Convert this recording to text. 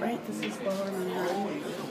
right? This is lower than.